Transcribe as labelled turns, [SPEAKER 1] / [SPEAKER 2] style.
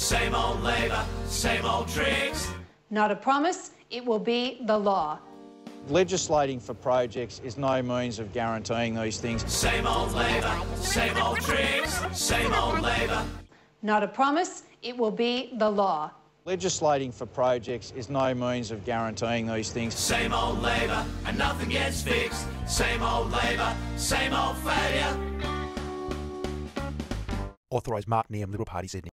[SPEAKER 1] Same old Labor, same old tricks.
[SPEAKER 2] Not a promise, it will be the law.
[SPEAKER 3] Legislating for projects is no means of guaranteeing these things.
[SPEAKER 1] Same old Labor, same old tricks. Same old Labor.
[SPEAKER 2] Not a promise, it will be the law.
[SPEAKER 3] Legislating for projects is no means of guaranteeing these things.
[SPEAKER 1] Same old Labor, and nothing gets fixed. Same old Labor, same old failure.
[SPEAKER 4] Authorised Mark Neeham, Liberal Party, Sydney.